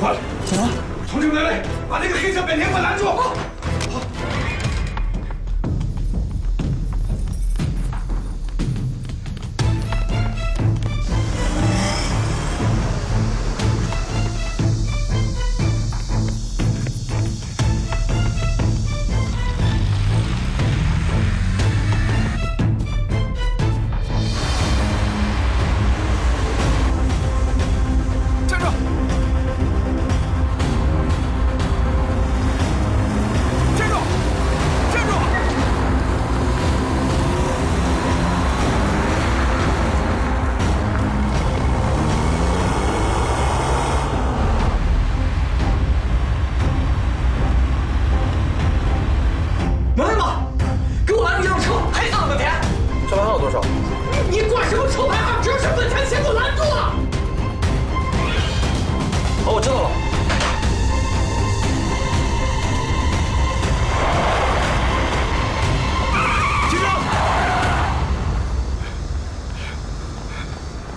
快！怎么了？同志们来了，把那个黑色本田过来。你挂什么车牌号只要是本田先给我拦住好我知道了。停车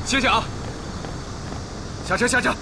谢谢啊。下车下车。